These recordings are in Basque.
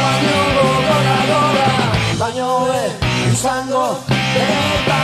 baino gora gora Baino be, izango, eta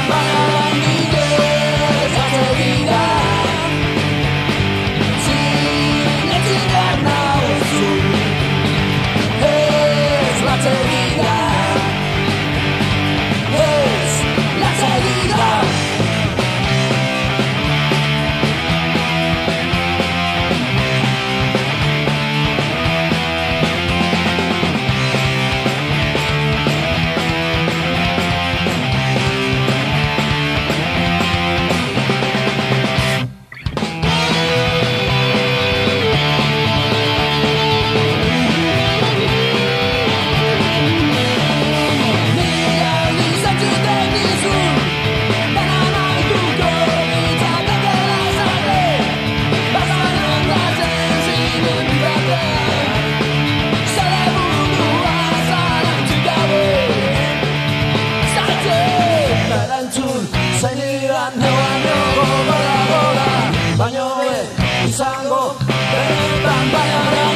izango. Benetan baina